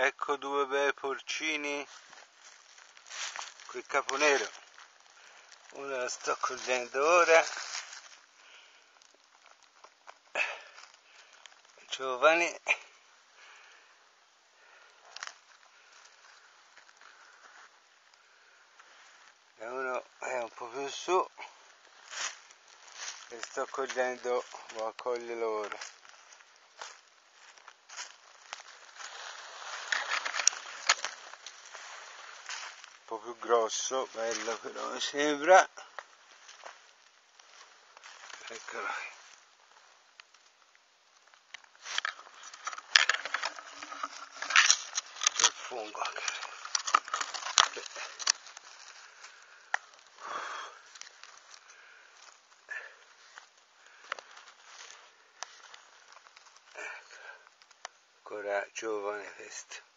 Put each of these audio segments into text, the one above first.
ecco due bei porcini qui caponero uno la sto cogliendo ora. Giovani. E uno è un po' più su. E sto cogliendo lo accoglierlo ora po' più grosso, bello però mi sembra. Eccolo qui. Fungo anche. Ecco. Ancora giovane questo.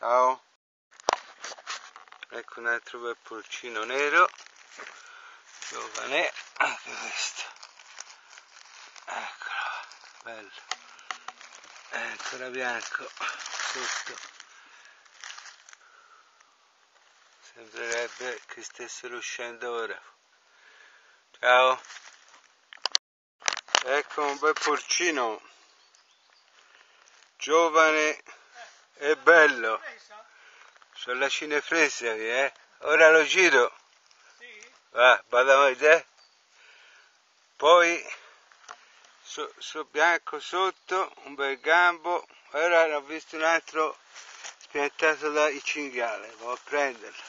Ciao. Ecco un altro bel polcino nero, giovane, anche questo. Eccolo, bello. È ancora bianco sotto. Sembrerebbe che stessero uscendo ora. Ciao. Ecco un bel porcino giovane è bello. Sono la cinefresa, eh? Ora lo giro. Sì? Va, vado a vedere. Poi so, so bianco sotto, un bel gambo. Ora ho visto un altro spiantato dai cinghiale. Vado a prenderlo.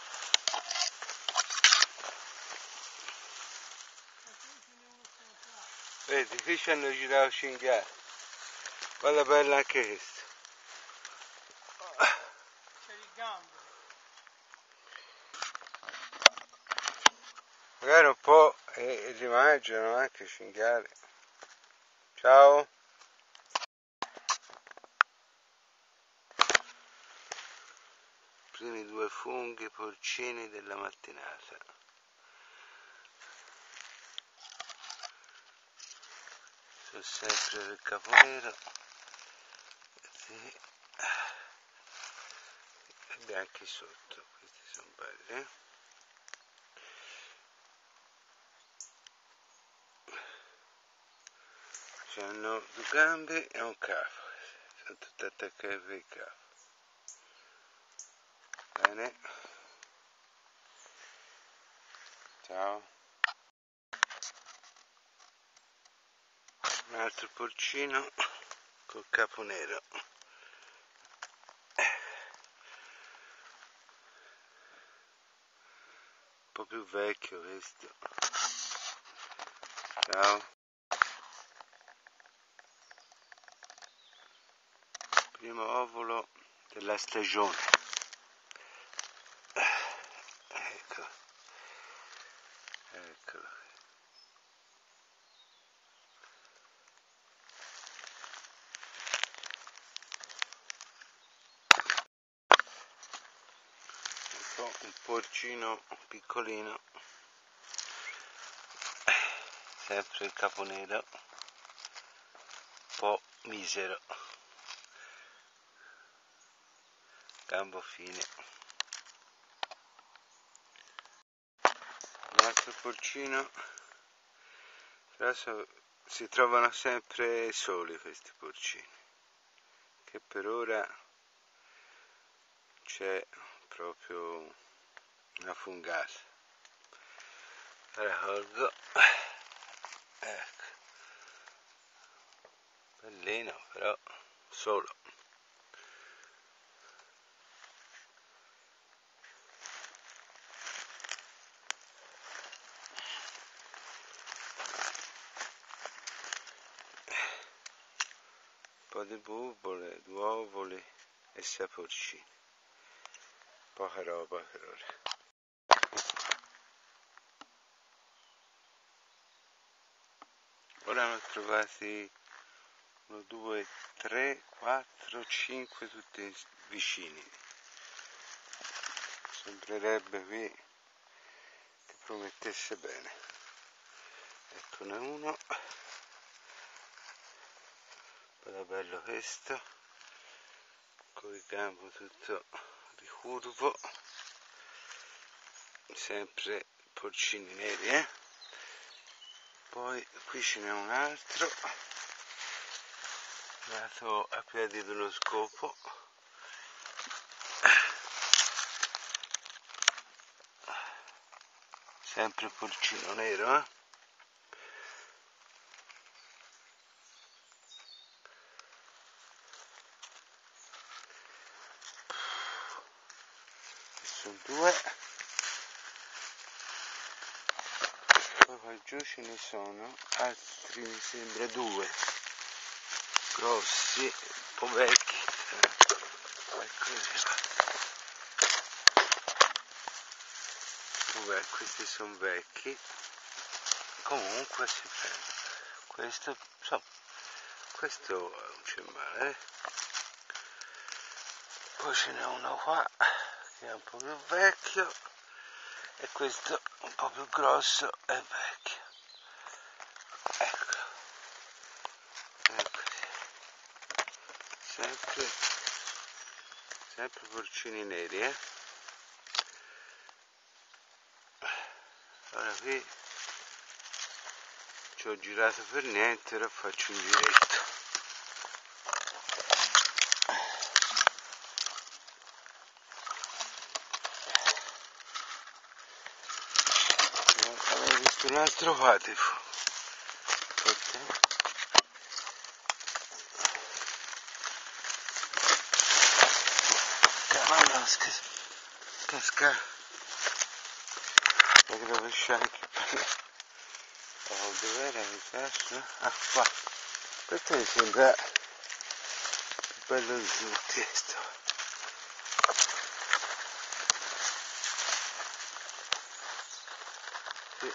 Vedi, qui ci hanno girato il cinghiale. Guarda bella anche questo. C'è il gambo. Magari un po' e, li anche i cinghiali. Ciao. Primi due funghi porcini della mattinata. Sono sempre del caponero. E bianchi sotto, questi sono belli. Eh? Hanno due gambe e un capo. Sono tutti attaccati per il capo. Bene. Ciao. Un altro porcino col capo nero. Un po' più vecchio questo ciao primo ovolo della stagione. Ecco, eccolo. Ecco un porcino piccolino, sempre il capo nero, un po' misero. Gambo fine. Un altro porcino però si trovano sempre soli questi porcini che per ora c'è proprio una fungata. Ora colgo ecco. Bellino però solo di bubole, due ovuli e sei porcini. Poca roba per ora. Ora ne ho trovati 1, 2, 3, 4, 5 tutti vicini. Sembrerebbe qui che promettesse bene. Eccone uno bello questo con il gambo tutto ricurvo sempre porcini neri eh? poi qui ce n'è un altro nato a piedi dello scopo sempre porcino nero eh? sono due poi qua giù ce ne sono altri mi sembra due. Grossi un po' vecchi eccoli qua questi sono vecchi. Comunque si prende. Questo insomma questo non c'è male eh? poi ce n'è uno qua che è un po' più vecchio e questo un po' più grosso e vecchio ecco ecco sempre sempre porcini neri eh. Ora qui ci ho girato per niente ora faccio un giretto. Un altro patefo casca perché devo lasciare anche oh dove era il cazzo? ah qua. Questo mi sembra più bello di tutti questo sì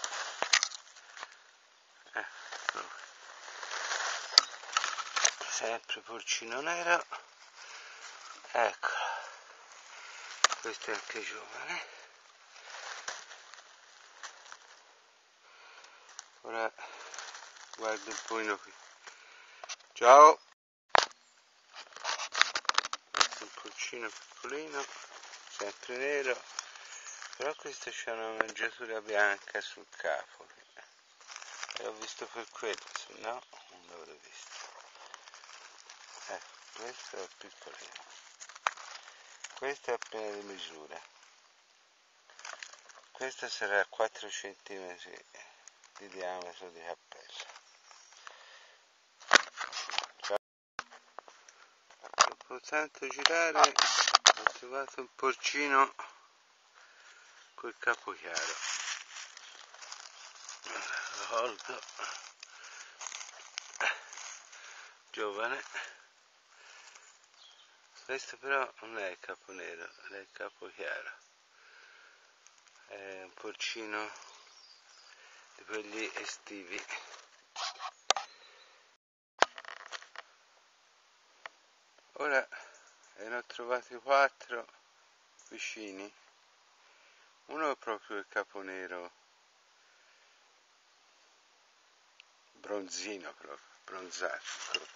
sempre porcino nero ecco questo è anche giovane. Ora guardo un pochino qui. Ciao. Questo è un porcino piccolino sempre nero. Però questo c'ha una mangiatura bianca sul capo. L'ho visto per quello se no non l'avrei visto. Ecco questo è piccolino questo è appena di misura questo sarà 4 cm di diametro di cappella. Dopo tanto girare ho trovato un porcino col capo chiaro. Volto giovane questo però non è il capo nero è il capo chiaro. È un porcino di quelli estivi. Ora ne ho trovati quattro vicini. Uno è proprio il capo nero bronzino proprio bronzato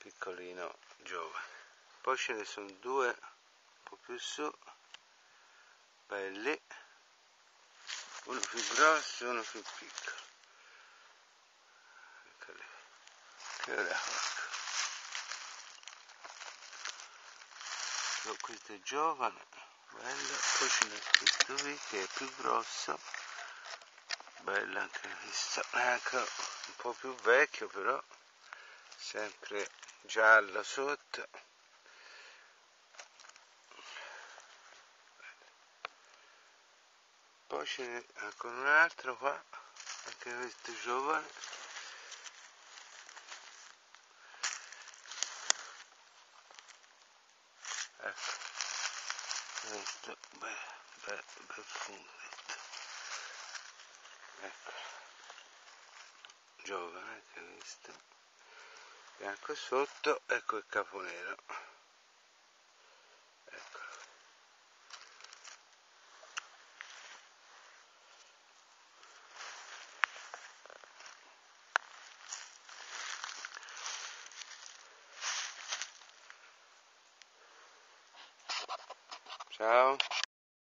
piccolino giovane. Poi ce ne sono due un po' più su belli. Uno più grosso e uno più piccolo. Eccoli che ora ecco. questo è giovane bello. Poi ce n'è questo qui che è più grosso. Bello anche questo ecco un po' più vecchio però sempre giallo sotto. Poi ce n'è ancora un altro qua anche questo giovane. Ecco questo bel, bel, bel funghetto ecco giovane anche questo bianco sotto ecco il capo nero